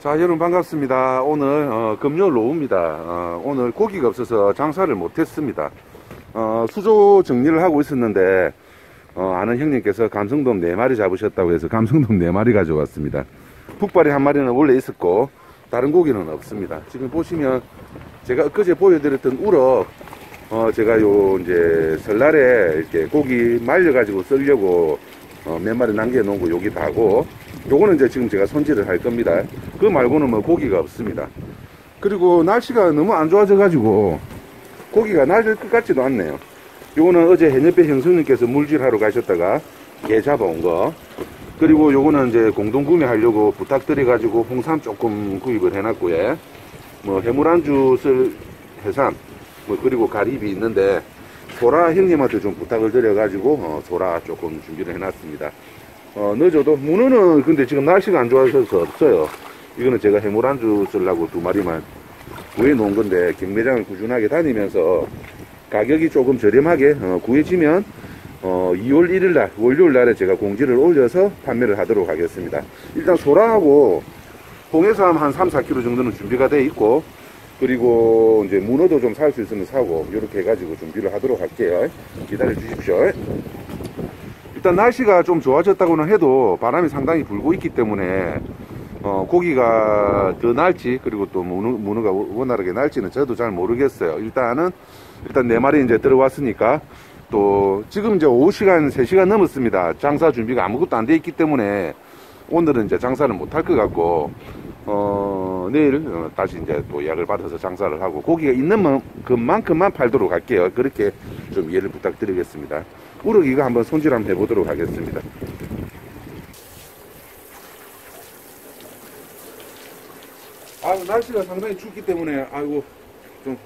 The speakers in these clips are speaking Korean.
자, 여러분 반갑습니다. 오늘 어, 금요일 오후입니다. 어, 오늘 고기가 없어서 장사를 못했습니다. 어, 수조 정리를 하고 있었는데 어, 아는 형님께서 감성돔 4마리 잡으셨다고 해서 감성돔 4마리 가져왔습니다. 북발이 한 마리는 원래 있었고 다른 고기는 없습니다. 지금 보시면 제가 엊그제 보여드렸던 우럭 어, 제가 요 이제 설날에 이렇게 고기 말려 가지고 쓰려고 어, 몇 마리 남겨 놓은 거 여기 다고 요거는 이제 지금 제가 손질을 할 겁니다. 그 말고는 뭐 고기가 없습니다. 그리고 날씨가 너무 안 좋아져 가지고 고기가 날릴 것 같지도 않네요. 요거는 어제 해녀배 형수님께서 물질하러 가셨다가 개 잡아온 거. 그리고 요거는 이제 공동 구매하려고 부탁드려 가지고 홍삼 조금 구입을 해놨고요. 뭐 해물안주 쓸 해삼, 뭐 그리고 가리비 있는데 소라 형님한테 좀 부탁을 드려 가지고 어, 소라 조금 준비를 해놨습니다. 어, 늦어도 문어는 근데 지금 날씨가 안 좋아서 없어요. 이거는 제가 해물안주 쓰려고 두 마리만 구해 놓은 건데 경매장을 꾸준하게 다니면서 가격이 조금 저렴하게 어, 구해지면 어, 2월 1일 날 월요일 날에 제가 공지를 올려서 판매를 하도록 하겠습니다. 일단 소라하고 홍해삼 한 3, 4kg 정도는 준비가 돼 있고 그리고 이제 문어도 좀 살 수 있으면 사고 이렇게 해가지고 준비를 하도록 할게요. 기다려 주십시오. 일단 날씨가 좀 좋아졌다고는 해도 바람이 상당히 불고 있기 때문에 어, 고기가 더 날지 그리고 또 문어, 문어가 원활하게 날지는 저도 잘 모르겠어요. 일단은 일단 네 마리 이제 들어왔으니까 또 지금 이제 오후 시간 3시간 넘었습니다. 장사 준비가 아무것도 안 돼 있기 때문에 오늘은 이제 장사를 못 할 것 같고 어, 내일 어, 다시 이제 또 예약을 받아서 장사를 하고 고기가 있는 만- 것만큼만 팔도록 할게요. 그렇게 좀 이해를 부탁드리겠습니다. 우럭 이거 한번 손질 한번 해보도록 하겠습니다. 아 날씨가 상당히 춥기 때문에 아이고 좀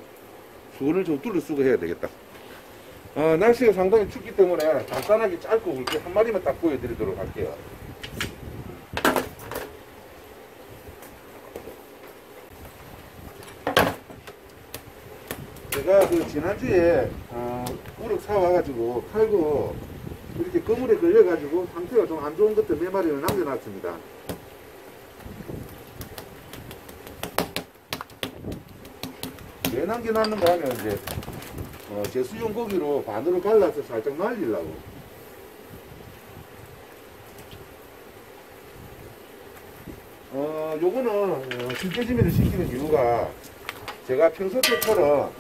수건을 좀 뚫어 쓰고 해야 되겠다. 어, 날씨가 상당히 춥기 때문에 간단하게 짧고 굵게 한 마리만 딱 보여드리도록 할게요. 제가 그 지난주에 어, 우럭 사와가지고 팔고 이렇게 그물에 걸려가지고 상태가 좀 안 좋은 것들 몇 마리를 남겨놨습니다. 왜 남겨놨는가 하면 이제 어, 제 수용 고기로 반으로 갈라서 살짝 말리려고. 어, 요거는 어, 실제지미를 시키는 이유가 제가 평소 때처럼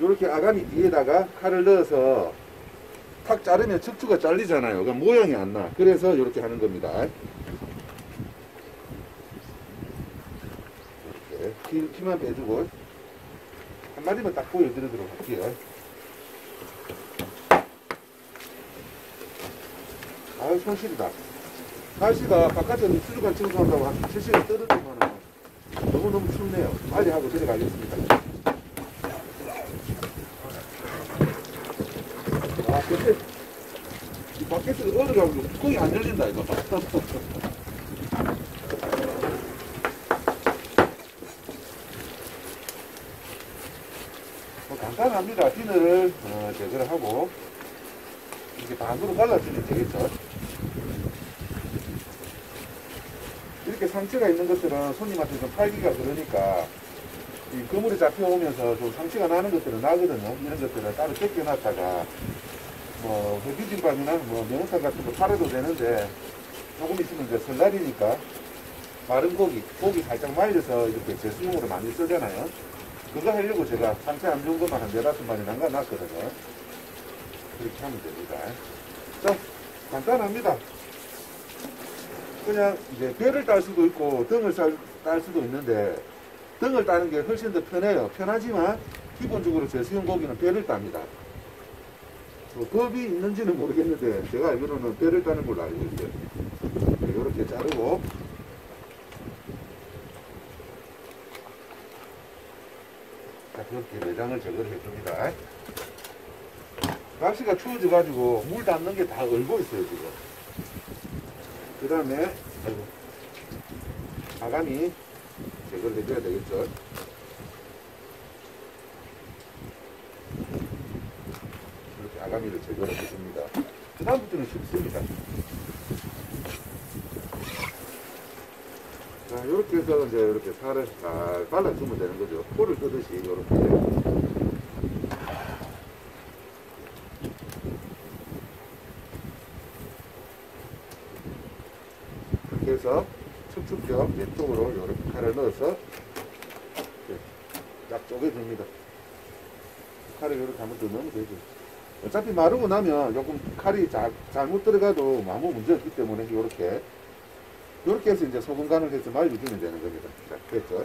이렇게 아가미 뒤에다가 칼을 넣어서 탁 자르면 척추가 잘리잖아요. 그러니까 모양이 안 나. 그래서 이렇게 하는 겁니다. 이렇게 피, 피만 빼주고 한 마리만 딱 보여드리도록 할게요. 아유 손실이다. 날씨가 바깥에 수족관 청소한다고 한 3시간 떨어지면 너무너무 춥네요. 빨리 하고 들어가겠습니다. 이 밖에서 얼어가지고 뚜껑이 안 열린다, 이거. 뭐 간단합니다. 비늘을 어, 제거를 하고 이렇게 반으로 갈라주면 되겠죠. 이렇게 상처가 있는 것들은 손님한테 좀 팔기가 그러니까 이 그물이 잡혀오면서 좀 상처가 나는 것들은 나거든요. 이런 것들은 따로 벗겨놨다가 뭐 회비진밥이나 뭐 명탕 같은 거 팔아도 되는데 조금 있으면 이제 설날이니까 마른 고기, 고기 살짝 말려서 이렇게 제수용으로 많이 쓰잖아요. 그거 하려고 제가 상태 안 좋은 것만 한 네다섯 마리 남겨놨거든요. 그렇게 하면 됩니다. 자, 간단합니다. 그냥 이제 배를 딸 수도 있고 등을 쌀- 딸 수도 있는데 등을 따는 게 훨씬 더 편해요. 편하지만 기본적으로 제수용 고기는 배를 땁니다. 뭐 법이 있는지는 모르겠는데 제가 알기로는 배를 따는 걸로 알고 있어요. 이렇게 자르고 자 그렇게 내장을 제거를 해줍니다. 날씨가 추워져가지고 물 닿는 게 다 얼고 있어요 지금. 그 다음에 아가미 제거를 해줘야 되겠죠. 이렇게 아가미를 제거를 해줍니다. 그 다음부터는 쉽습니다. 자, 이렇게 해서 이제 이렇게 살을 잘 발라주면 되는 거죠. 포를 끄듯이 이렇게. 이렇게 해서 척추뼈 왼쪽으로 이렇게 칼을 넣어서 이렇게 딱 쪼개줍니다. 칼을 이렇게 한번 더 넣으면 되죠. 어차피 마르고 나면 조금 칼이 자, 잘못 들어가도 아무 문제 없기 때문에 이렇게 이렇게 해서 이제 소금 간을 해서 말려주면 되는 겁니다. 자, 됐죠?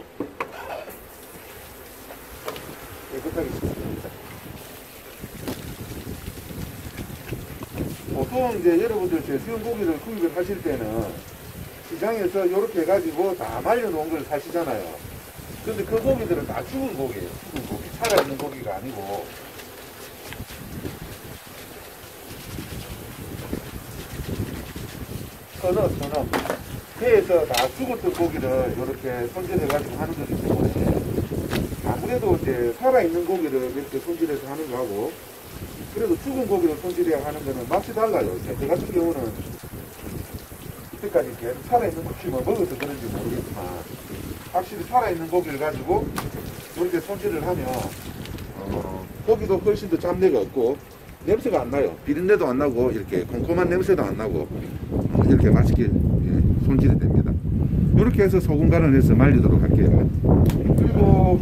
깨끗하게 씻습니다. 보통 이제 여러분들 제 수영 고기를 구입을 하실 때는 시장에서 이렇게 해가지고 다 말려놓은 걸 사시잖아요. 근데 그 고기들은 다 죽은 고기예요. 죽은 고기. 살아있는 고기가 아니고. 선어, 선어. 배에서 다 죽었던 고기를 이렇게 손질해가지고 하는 거기 때문에 아무래도 이제 살아있는 고기를 이렇게 손질해서 하는 거하고 그래도 죽은 고기를 손질해야 하는 거는 맛이 달라요. 제 같은 경우는 이때까지 이렇게 살아있는 고기만 먹어서 그런지 모르겠지만 확실히 살아있는 고기를 가지고 이렇게 손질을 하면 어, 고기도 훨씬 더 잡내가 없고 냄새가 안 나요. 비린내도 안 나고 이렇게 콤콤한 냄새도 안 나고 어, 이렇게 맛있게 예, 손질이 됩니다. 이렇게 해서 소금 간을 해서 말리도록 할게요. 그리고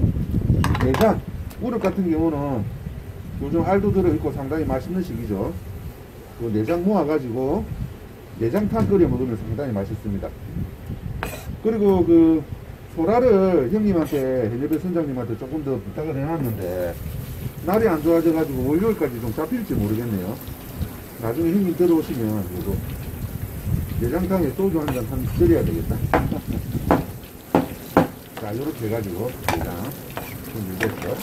내장 우럭 같은 경우는 요즘 알도 들어있고 상당히 맛있는 시기죠. 그 내장 모아가지고 내장탕 끓여 먹으면 상당히 맛있습니다. 그리고 그 소라를 형님한테 해녀배 선장님한테 조금 더 부탁을 해놨는데 날이 안 좋아져가지고 월요일까지 좀 잡힐지 모르겠네요. 나중에 형님 들어오시면 그래도 내장탕에 소주 한잔한 드려야 되겠다. 자, 이렇게 해가지고 내장 좀 밀겠죠.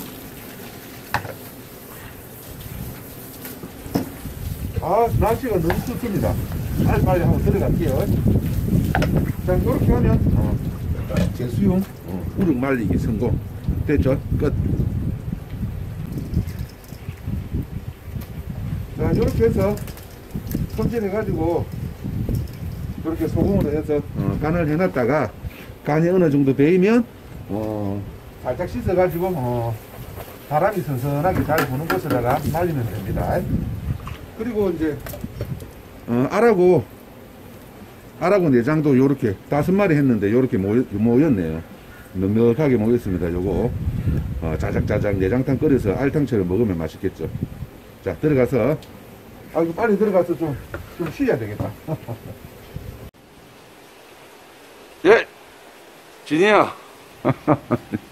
아, 날씨가 너무 좋습니다. 빨리 빨리 한번 들어갈게요. 자, 이렇게 하면 어, 제수용 어, 우럭 말리기 성공. 됐죠? 끝. 자, 이렇게 해서 손질해가지고 이렇게 소금으로 해서 어, 간을 해놨다가 간이 어느 정도 배이면 어, 살짝 씻어가지고 어, 바람이 선선하게 잘 부는 곳에다가 말리면 됩니다. 그리고 이제 어, 알하고 알하고 내장도 요렇게 다섯 마리 했는데 요렇게 모였, 모였네요. 넉넉하게 모였습니다. 요거 어, 자작자작 내장탕 끓여서 알탕처럼 먹으면 맛있겠죠. 자 들어가서 아 이거 빨리 들어가서 좀 좀 쉬어야 되겠다. 예, 진이야.